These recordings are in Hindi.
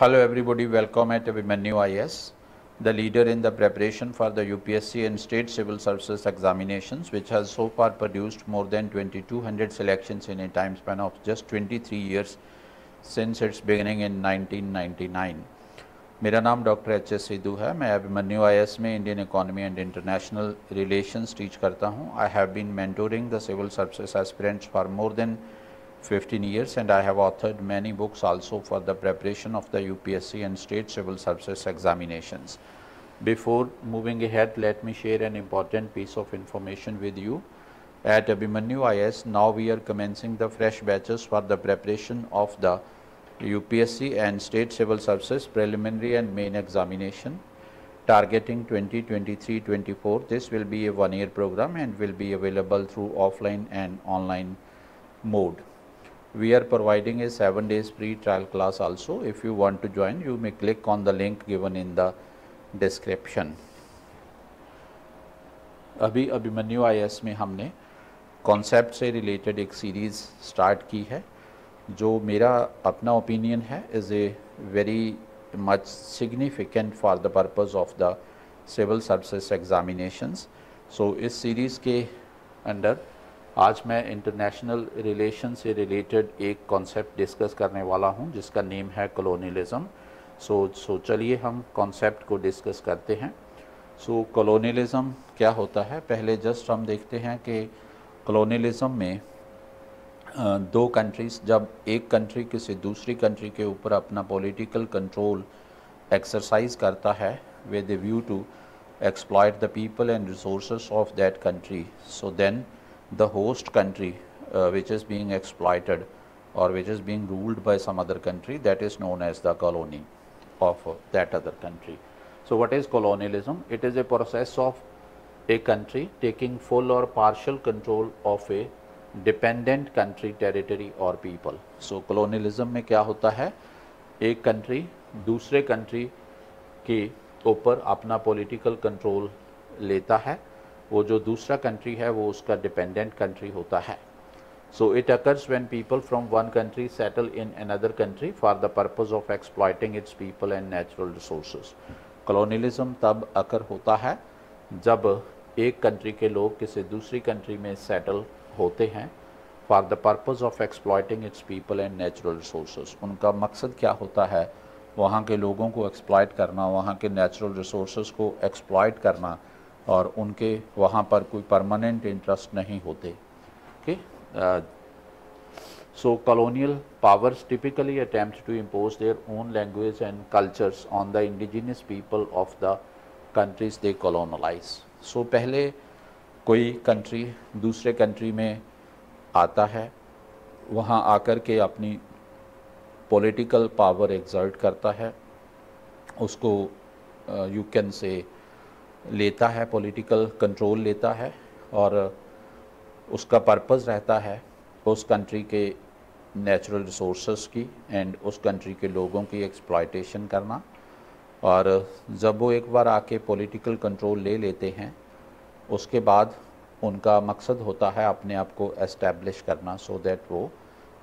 Hello everybody, welcome at Abhimanyu IS, the leader in the preparation for the UPSC and state civil services examinations which has so far produced more than 2200 selections in a time span of just 23 years since its beginning in 1999. मेरा नाम डॉक्टर एच एस सिद्धू है मैं अभिमन्यु आई एस में Indian economy and international relations teach करता हूँ I have been mentoring the civil services aspirants for more than 15 years and I have authored many books also for the preparation of the UPSC and state civil services examinations. Before moving ahead, let me share an important piece of information with you. At Abhimanyu IS, now we are commencing the fresh batches for the preparation of the UPSC and state civil services preliminary and main examination targeting 2023-24. This will be a one year program and will be available through offline and online mode. We are providing a 7 days free trial class also. If you want to join, you may click on the link given in the description. अभी अभिमन्यु आई एस में हमने कॉन्सेप्ट से रिलेटेड एक सीरीज़ स्टार्ट की है जो मेरा अपना ओपिनियन है is a very much significant for the purpose of the civil services examinations so इस सीरीज़ के अंडर आज मैं इंटरनेशनल रिलेशन से रिलेटेड एक कॉन्सेप्ट डिस्कस करने वाला हूँ जिसका नेम है कॉलोनियलिज्म सो सो चलिए हम कॉन्सेप्ट को डिस्कस करते हैं. सो so, कॉलोनियलिज्म क्या होता है? पहले जस्ट हम देखते हैं कि कॉलोनियलिज्म में दो कंट्रीज़ जब एक कंट्री किसी दूसरी कंट्री के ऊपर अपना पॉलिटिकल कंट्रोल एक्सरसाइज करता है with view to exploit the people and resource of that country so then the host country uh, which is being exploited or which is being ruled by some other country that is known as the colony of uh, that other country so what is colonialism it is a process of a country taking full or partial control of a dependent country territory और पीपल सो कॉलोनियलिज्म में क्या होता है एक कंट्री दूसरे कंट्री के ऊपर अपना पॉलिटिकल कंट्रोल लेता है वो जो दूसरा कंट्री है, वो उसका डिपेंडेंट कंट्री होता है। So it occurs when people from one country settle in another country for the purpose of exploiting its people and natural resource colonialism तब अकर होता है जब एक कंट्री के लोग किसी दूसरी कंट्री में सेटल होते हैं for the purpose of exploiting its people and natural resource उनका मकसद क्या होता है? वहाँ के लोगों को एक्सप्लॉइट करना, वहाँ के नेचुरल रिसोर्स को एक्सप्लॉइट करना और उनके वहाँ पर कोई परमानेंट इंटरेस्ट नहीं होते। Okay so colonial powers typically attempt to impose their own language and cultures on the indigenous people of the countries they colonise so पहले कोई कंट्री दूसरे कंट्री में आता है, वहाँ आकर के अपनी पॉलिटिकल पावर एग्जर्ट करता है, उसको यू कैन से लेता है पॉलिटिकल कंट्रोल लेता है और उसका पर्पज़ रहता है उस कंट्री के नेचुरल रिसोर्स की एंड उस कंट्री के लोगों की एक्सप्लाइटेशन करना। और जब वो एक बार आके पॉलिटिकल कंट्रोल ले लेते हैं, उसके बाद उनका मकसद होता है अपने आप को एस्टेब्लिश करना सो so दैट वो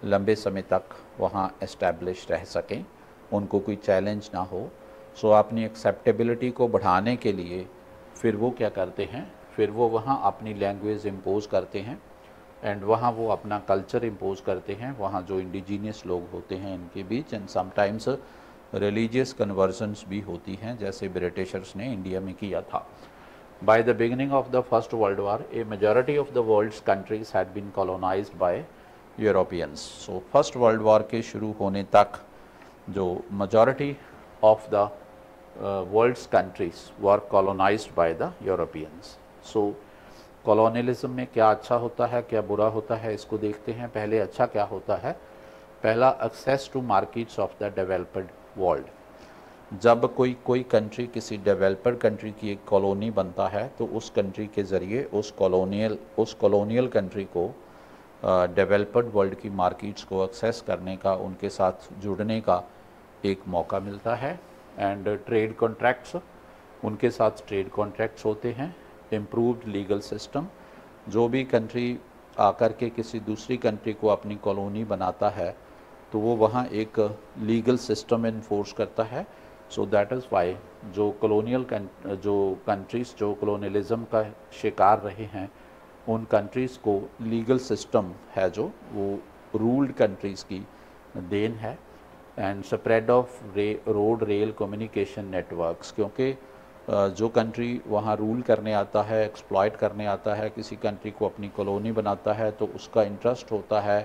लंबे समय तक वहाँ एस्टेब्लिश रह सकें, उनको कोई चैलेंज ना हो। सो so, अपनी एक्सेप्टेबिलिटी को बढ़ाने के लिए फिर वो क्या करते हैं? फिर वो वहाँ अपनी लैंग्वेज इम्पोज करते हैं एंड वहाँ वो अपना कल्चर इम्पोज करते हैं। वहाँ जो इंडिजीनियस लोग होते हैं इनके बीच एंड समटाइम्स रिलीजियस कन्वर्जन्स भी होती हैं जैसे ब्रिटिशर्स ने इंडिया में किया था। By the beginning of the First World War, a majority of the world's countries had been colonized by Europeans. So, First World War के शुरू होने तक जो majority of the uh, world's countries were colonized by the Europeans. So, colonialism में क्या अच्छा होता है क्या बुरा होता है इसको देखते हैं। पहले अच्छा क्या होता है? पहला access to markets of the developed world जब कोई कोई कंट्री किसी डेवलपर कंट्री की एक कॉलोनी बनता है तो उस कंट्री के ज़रिए उस कॉलोनियल उस कॉलोनियल कंट्री को डेवलप्ड वर्ल्ड की मार्केट्स को एक्सेस करने का उनके साथ जुड़ने का एक मौका मिलता है। एंड ट्रेड कॉन्ट्रैक्ट्स उनके साथ ट्रेड कॉन्ट्रैक्ट्स होते हैं इम्प्रूव्ड लीगल सिस्टम जो भी कंट्री आकर के किसी दूसरी कंट्री को अपनी कॉलोनी बनाता है तो वो वहाँ एक लीगल सिस्टम इन्फोर्स करता है. सो दैट इज़ वाई जो कॉलोनियल जो कंट्रीज़ जो कलोनियलिज्म का शिकार रहे हैं, उन कंट्रीज़ को लीगल सिस्टम है जो, वो रूल्ड कंट्रीज़ की देन है. एंड स्प्रेड ऑफ़ रे रोड रेल कम्युनिकेशन नेटवर्क्स क्योंकि जो कंट्री वहाँ रूल करने आता है एक्सप्लॉयट करने आता है किसी कंट्री को अपनी कॉलोनी बनाता है तो उसका इंटरेस्ट होता है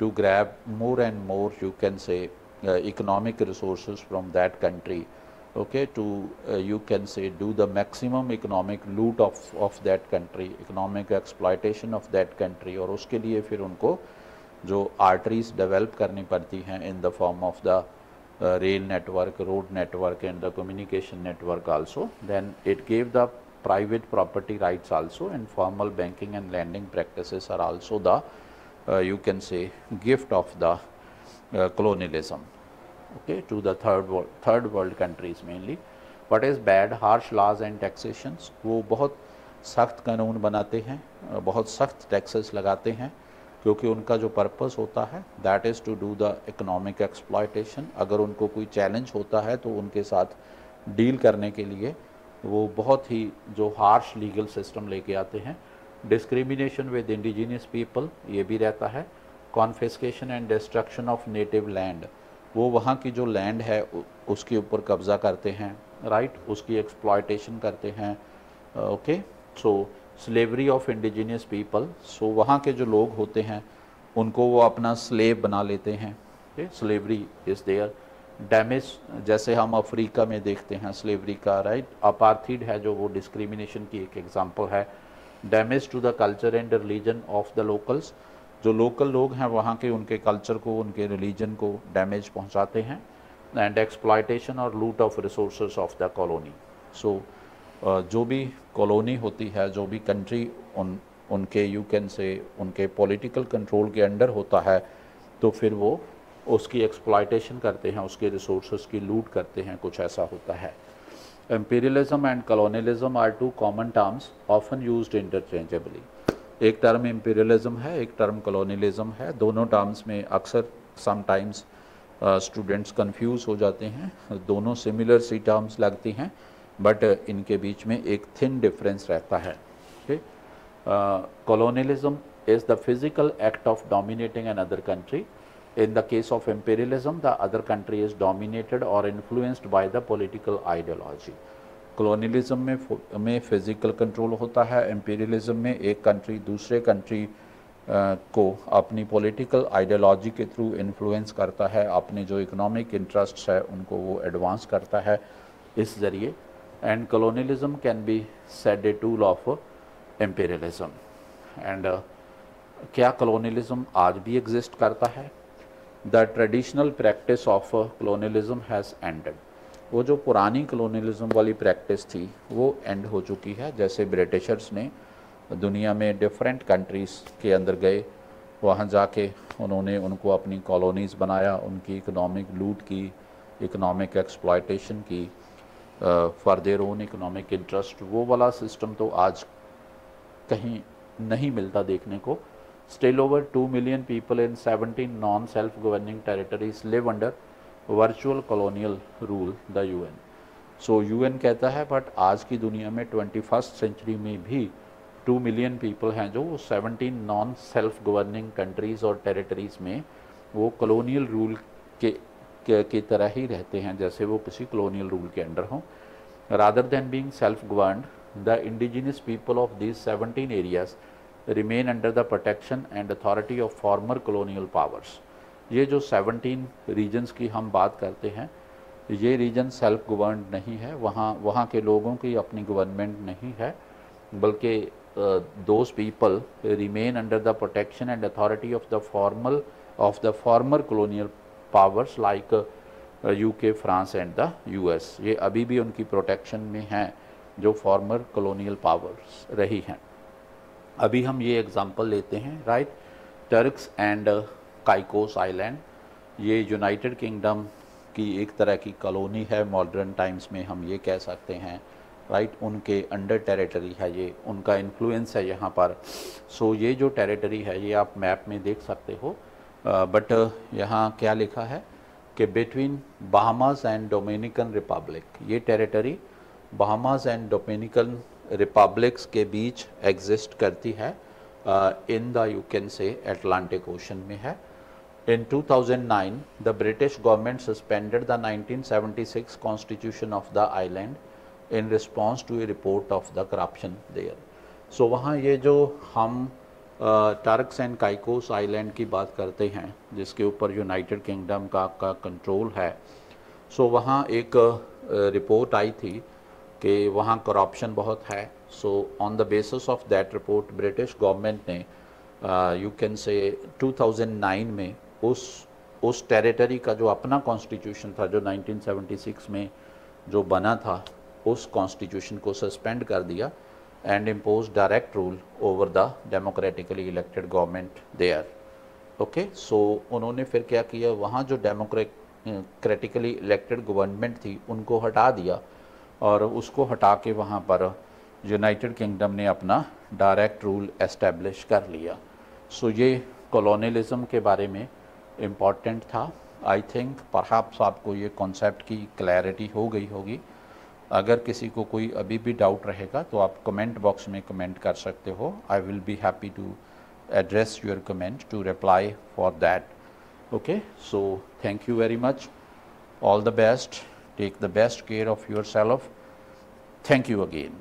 to grab more and more you can say economic resource from that country to uh, you can say do the maximum economic loot of of that country economic exploitation of that country और उसके लिए फिर उनको जो आर्टरीज डेवलप करनी पड़ती हैं in the form of the rail network road network and the communication network also then it gave the private property rights also and formal banking and lending practice are also the you can say gift of the colonialism okay to the third world third world countries mainly what is bad harsh laws and taxations वो बहुत सख्त कानून बनाते हैं, बहुत सख्त टैक्सेस लगाते हैं क्योंकि उनका जो पर्पस होता है that is to do the economic exploitation अगर उनको कोई चैलेंज होता है तो उनके साथ डील करने के लिए वो बहुत ही जो हार्श लीगल सिस्टम लेके आते हैं। डिस्क्रिमिनेशन विद इंडिजीनियस पीपल ये भी रहता है। Confiscation and destruction of native land वो वहाँ की जो लैंड है उसके ऊपर कब्ज़ा करते हैं राइट right? उसकी एक्सप्लाइटेशन करते हैं okay so slavery of indigenous people so वहाँ के जो लोग होते हैं, उनको वो अपना स्लेव बना लेते हैं। स्लेवरी इज़ देयर डैमेज जैसे हम अफ्रीका में देखते हैं स्लेवरी का राइट अपार्थिड है जो वो डिस्क्रिमिनेशन की एक एग्जांपल है। Damage to the culture and religion of the locals जो लोकल लोग हैं, वहाँ के उनके कल्चर को, उनके रिलीजन को डैमेज पहुँचाते हैं। एंड एक्सप्लाइटेशन और लूट of resource of the colony so जो भी कॉलोनी होती है, जो भी कंट्री उन, उनके यू कैन से उनके पॉलिटिकल कंट्रोल के अंडर होता है तो फिर वो उसकी एक्सप्लाइटेशन करते हैं, उसके रिसोर्स की लूट करते हैं, कुछ ऐसा होता है। Imperialism and colonialism are two common terms often used interchangeably एक टर्म इम्पीरियलिज्म है, एक टर्म कॉलोनियलिज्म है, दोनों टर्म्स में अक्सर समटाइम्स स्टूडेंट्स कंफ्यूज हो जाते हैं, दोनों सिमिलर सी टर्म्स लगती हैं। बट इनके बीच में एक थिन डिफरेंस रहता है। Colonialism is the physical act of dominating another country in the case of imperialism the other country is dominated और influenced by the political ideology colonialism में में फ़िज़िकल कंट्रोल होता है। एम्पेरियलिज्म में एक कंट्री दूसरे कंट्री Uh, को अपनी पॉलिटिकल आइडियोलॉजी के थ्रू इन्फ्लुएंस करता है। अपने जो इकोनॉमिक इंटरेस्ट है उनको वो एडवांस करता है। इस ज़रिए and colonialism can be said a tool of imperialism and uh, क्या colonialism आज भी exist करता है the traditional practice of uh, colonialism has ended वो जो पुरानी colonialism वाली practice थी वो end हो चुकी है जैसे ब्रिटिशर्स ने दुनिया में डिफरेंट कंट्रीज़ के अंदर गए वहाँ जाके उन्होंने उनको अपनी कॉलोनीज़ बनाया उनकी इकोनॉमिक लूट की इकोनॉमिक एक्सप्लाइटेशन की for their own economic interest वो वाला सिस्टम तो आज कहीं नहीं मिलता देखने को। Still over two million people in seventeen non self governing territories live under virtual colonial rule the UN so UN कहता है बट आज की दुनिया में ट्वेंटी फ़र्स्ट सेंचुरी में भी टू मिलियन पीपल हैं जो seventeen non self governing countries और टेरिटरीज़ में वो कॉलोनियल रूल के की तरह ही रहते हैं, जैसे वो किसी कलोनियल रूल के अंडर हों। Rather than being self governed the indigenous people of these seventeen areas remain under the protection and authority of former colonial powers ये जो 17 रीजन्स की हम बात करते हैं, ये रीजन सेल्फ गवर्नड नहीं है। वहाँ वहाँ के लोगों की अपनी गवर्नमेंट नहीं है, बल्कि those people remain under the protection and authority of the formal of the former colonial powers like UK France and the US ये अभी भी उनकी प्रोटेक्शन में हैं जो फॉर्मर कॉलोनियल पावर्स रही हैं। अभी हम ये एग्जांपल लेते हैं right Turks and Caicos island ये यूनाइटेड किंगडम की एक तरह की कॉलोनी है मॉडर्न टाइम्स में हम ये कह सकते हैं राइट right? उनके अंडर टेरिटरी है ये उनका इन्फ्लुएंस है यहाँ पर। सो so, ये जो टेरिटरी है ये आप मैप में देख सकते हो बट यहाँ क्या लिखा है? कि between Bahamas and Dominican Republic ये territory Bahamas and Dominican Republics के बीच एग्जिस्ट करती है in the you can say Atlantic Ocean में है। In 2009 thousand nine the British government suspended the nineteen seventy six constitution of the island in response to a report of the corruption there so वहाँ ये जो हम टर्क्स एंड काइकोस आइलैंड की बात करते हैं जिसके ऊपर यूनाइटेड किंगडम का का कंट्रोल है। सो so, वहाँ एक रिपोर्ट आई थी कि वहाँ करप्शन बहुत है। So on the basis of that report British government ने यू कैन से 2009 में उस उस टेरिटरी का जो अपना कॉन्स्टिट्यूशन था जो 1976 में जो बना था उस कॉन्स्टिट्यूशन को सस्पेंड कर दिया। And impose direct rule over the democratically elected government there okay so उन्होंने फिर क्या किया? वहाँ जो डेमोक्रेटिकली इलेक्टेड गवर्नमेंट थी, उनको हटा दिया और उसको हटा के वहाँ पर यूनाइटेड किंगडम ने अपना डायरेक्ट रूल एस्टेब्लिश कर लिया। सो so ये कॉलोनियलिज्म के बारे में इंपॉर्टेंट था। आई थिंक परहाप्स आपको ये कॉन्सेप्ट की क्लैरिटी हो गई होगी। अगर किसी को कोई अभी भी डाउट रहेगा तो आप कमेंट बॉक्स में कमेंट कर सकते हो। I will be happy to address your comment to reply for that okay so thank you very much all the best take the best care of yourself thank you again